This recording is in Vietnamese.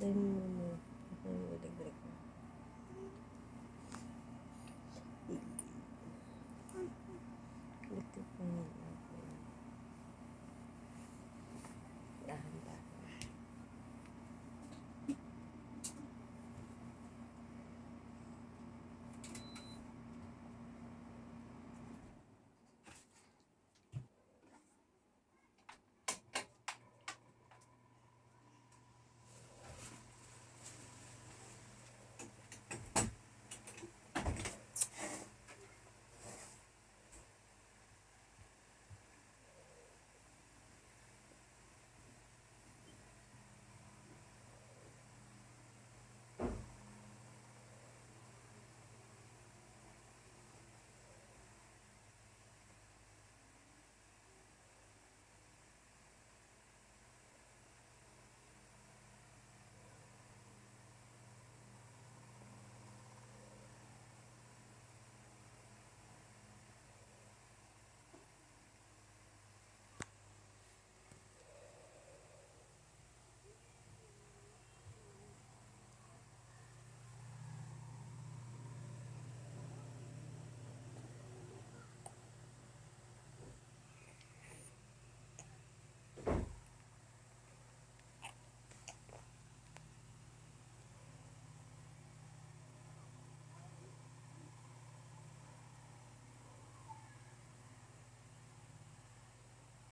lên